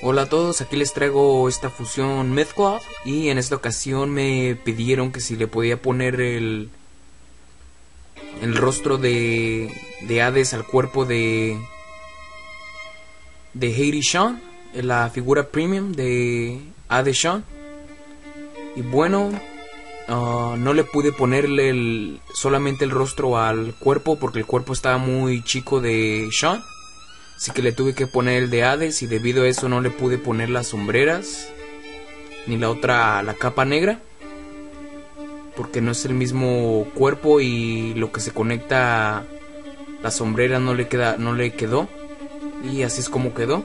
Hola a todos, aquí les traigo esta fusión Mythcloth y en esta ocasión me pidieron que si le podía poner el el rostro de, de Hades al cuerpo de de Heidi Sean, la figura premium de Hades Sean. Y bueno, ah, no le pude ponerle solamente el rostro al cuerpo porque el cuerpo estaba muy chico de Sean. Así que le tuve que poner el de Hades y debido a eso no le pude poner las sombreras ni la otra la capa negra porque no es el mismo cuerpo y lo que se conecta la sombrera no le queda no le quedó y así es como quedó.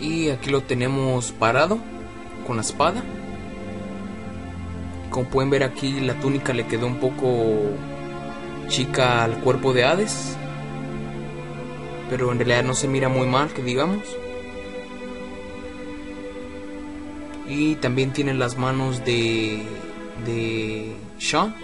Y aquí lo tenemos parado con la espada. Como pueden ver aquí la túnica le quedó un poco chica al cuerpo de Hades. Pero en realidad no se mira muy mal, que digamos. Y también tiene las manos de de Sean.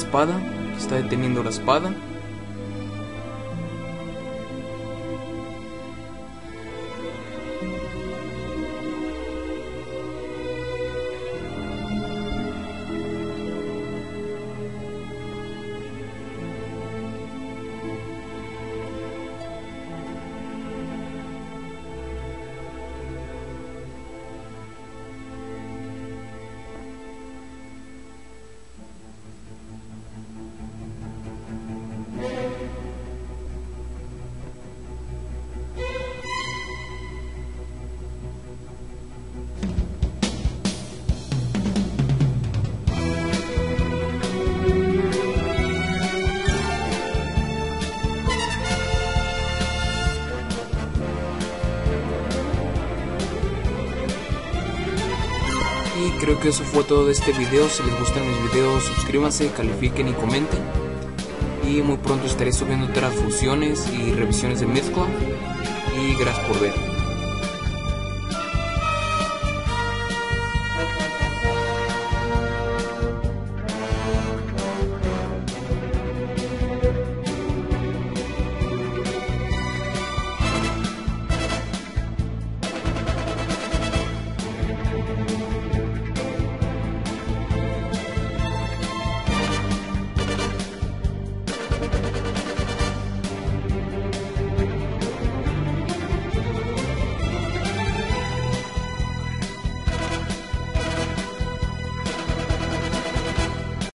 Espada, está deteniendo la espada. Creo que eso fue todo de este video. Si les gustan mis videos, suscríbanse, califiquen y comenten. Y muy pronto estaré subiendo otras fusiones y revisiones de Mythcloth. Y gracias por ver.